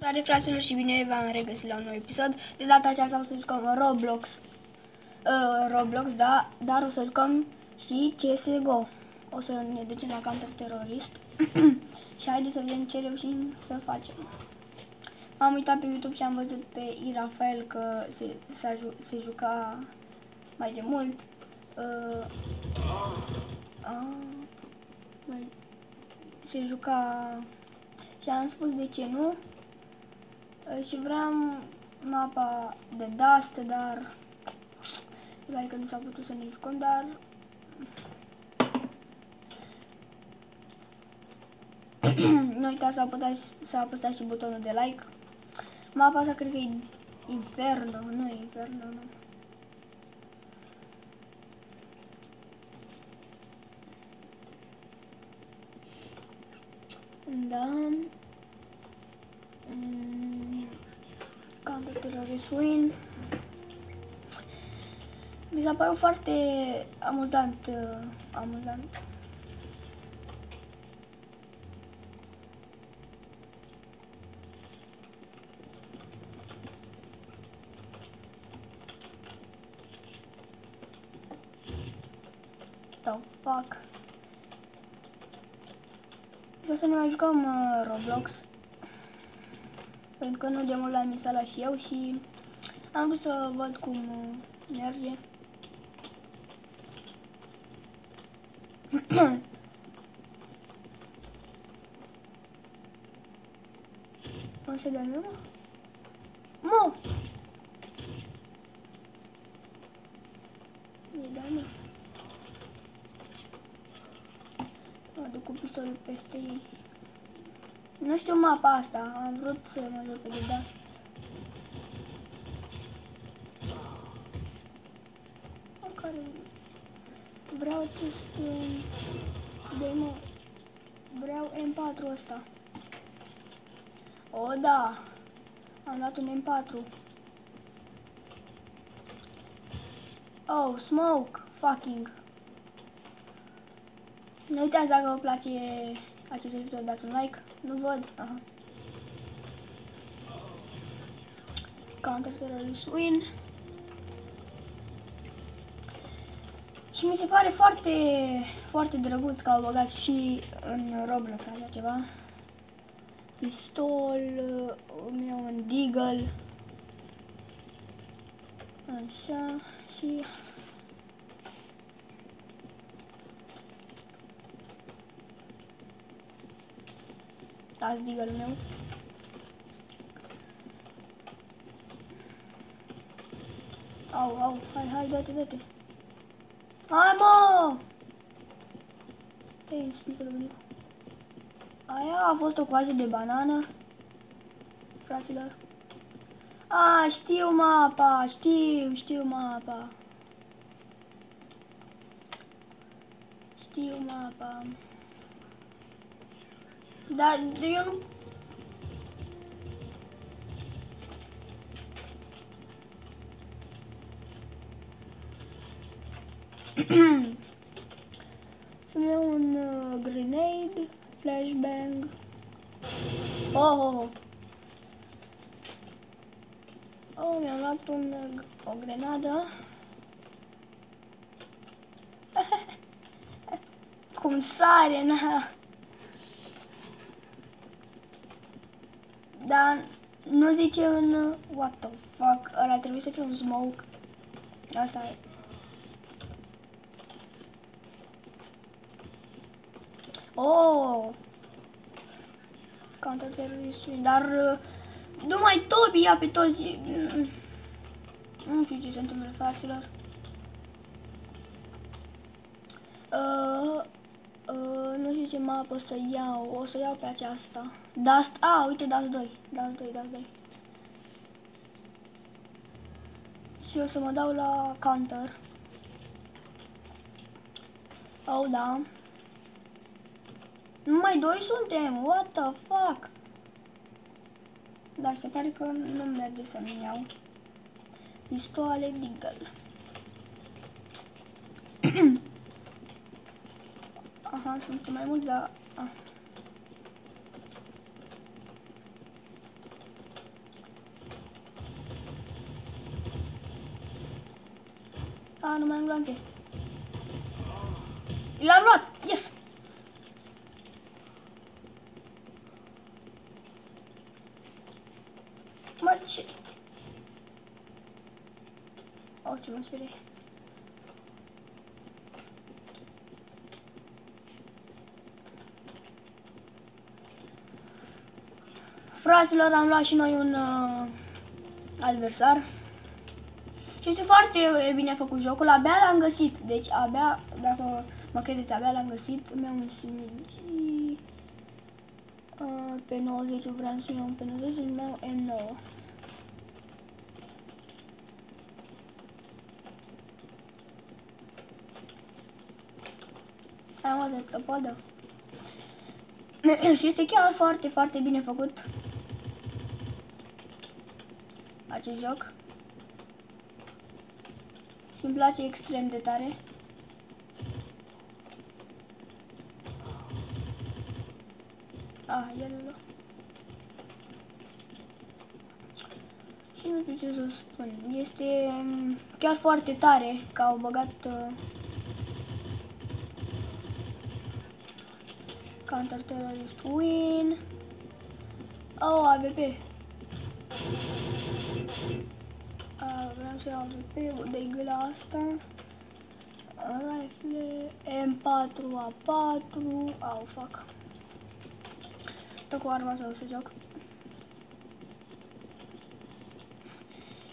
Salutare fraților și bine v-am regăsit la un nou episod. De data aceasta o să jucăm Roblox. Uh, Roblox, da, dar o să jucăm și CSGO. O să ne ducem la counter terorist. și haideți să vedem ce reușim să facem. Am uitat pe YouTube și am văzut pe Irafael că se, se, se juca mai de mult. Uh, uh, se juca și am spus de ce nu și vreau mapa de Dust, dar se că nu s-a putut să ne jucăm, dar nu uitați să apăsați, să apăsați și butonul de like. Mapa asta cred că e Inferno, nu e Inferno, nu. Da. Mm, Counter Terrorist Win. Mi s-a părut foarte amuzant, uh, amuzant. The fuck? O să ne mai jucăm uh, Roblox. Pentru că nu de mult l-am instalat și eu și am vrut să văd cum uh, merge. o să dăm eu, mă? Mă! E da, mă. Mă duc cu pistolul peste ei. Nu știu mapa asta, am vrut să mă joc pe da. Care vreau acest demo. Vreau M4 ăsta. O, da. Am luat un M4. Oh, smoke. Fucking. Nu uitați dacă vă place acest video, dați un like. Nu văd. Aha. Counter Terrorist Win. Și mi se pare foarte, foarte drăguț că au băgat și în Roblox așa ceva. Pistol, meu un Deagle. Așa, și Stați digăl meu. Au, au, hai, hai, dă-te, dă-te. Hai, mă! Ei, speakerul meu. Aia a fost o coajă de banană. Fraților. A, știu mapa, știu, știu mapa. Știu mapa. Dar eu nu... Să iau un uh, grenade, flashbang. Oh, oh, oh. Oh, mi-am luat un, uh, o grenadă. Cum sare, na. Dar nu zice în... What the fuck? Ăla trebuie să fie un smoke. Asta e. Oh! Counter terrorist dar uh, numai Tobi ia pe toți. Nu știu ce se întâmplă, fraților. Uh, Uh, nu știu ce mapă să iau. O să iau pe aceasta. Dust. A, ah, uite, Dust 2. Dust 2, Dust 2. Și o să mă dau la counter. Oh, da. Numai doi suntem. What the fuck? Dar se pare că nu merge să-mi iau. Pistoale Deagle. Aha, sunt mai mulți, dar... Ah. A, nu mai am glante. L-am luat! Yes! Mă, ce... Oh, ce mă sperie. Fraților, am luat și noi un uh, adversar. Și este foarte bine făcut jocul, abia l-am găsit. Deci abia, dacă mă credeți, abia l-am găsit. Îmi iau un simigi uh, pe 90, vreau să iau un pe 90, îmi iau M9. Am de tăpadă. Și este chiar foarte, foarte bine făcut acest joc. Și îmi place extrem de tare. Ah, el ăla. Și nu știu ce să spun. Este mm, chiar foarte tare că au băgat uh, Counter Terrorist Win. Oh, AVP. Uh, vreau să iau AVP de gâla asta. Rifle M4A4. Au, oh, fac. Tot cu arma sau să joc.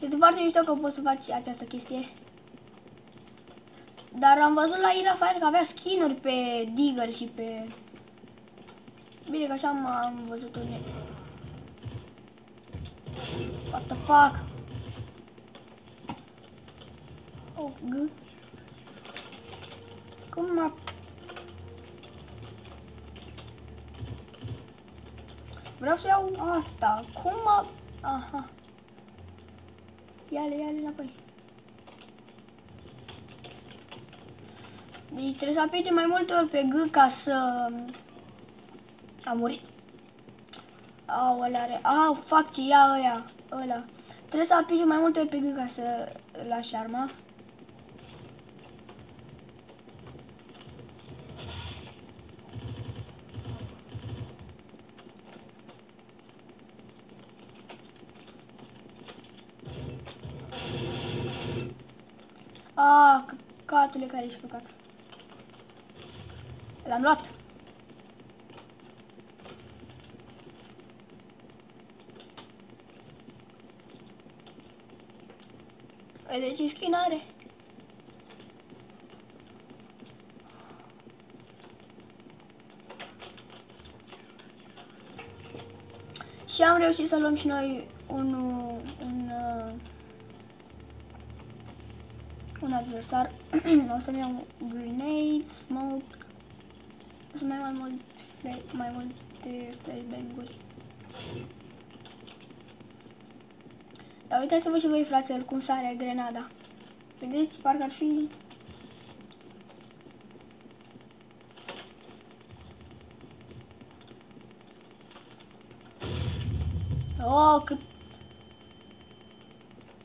Este foarte mișto că poți să faci această chestie. Dar am văzut la Ira Fire că avea skin-uri pe Digger și pe Bine că așa am văzut unde. What the fuck? Oh, g. Cum a... Vreau să iau asta. Cum a... Aha. Ia-le, ia-le înapoi. Deci trebuie să apete mai multe ori pe G ca să a murit. Au, ăla are... Au, fac ce ia ăia, ăla. Trebuie să apici mai multe pe ca să lași arma. Ah, căcatule care ești căcat. L-am luat. Vedeți ce skin are? Și am reușit să luăm și noi un, un, uh, un adversar. o să-mi iau grenade, smoke. O să-mi iau mai mult mai multe flashbang-uri. Dar uitați-vă și voi, fraților, cum sare grenada. Vedeți? Parcă ar fi... Oh, cât...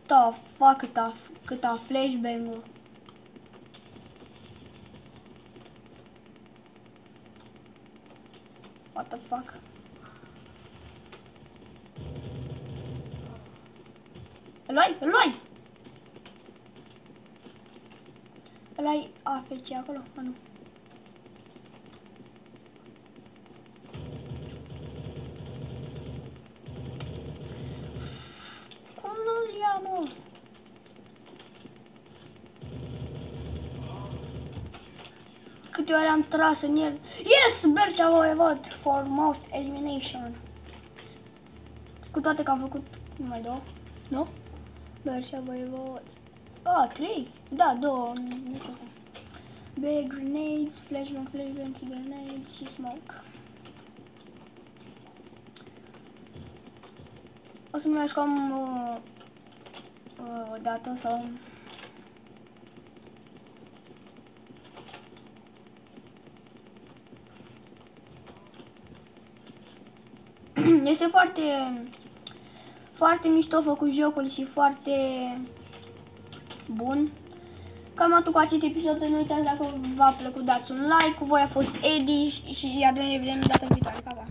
The fuck, cât a, cât a flashbang-ul. What the fuck? Îl luai? Îl luai? Îl ai AFC acolo? A, nu. Cum nu-l ia, mă? Câte ori am tras în el? Yes! Bercea Voivod for most elimination. Cu toate că am făcut numai două, nu? Berșa Voivod. Ah, trei? Da, două, nu știu cum. B, grenades, flashbang, flashbang, grenade și smoke. O să mai jucăm uh, uh, o dată sau... este foarte foarte mișto făcut jocul și foarte bun. Cam atât cu acest episod, nu uitați dacă v-a plăcut dați un like, cu voi a fost Edi și, și iar noi ne vedem data viitoare, pa, pa!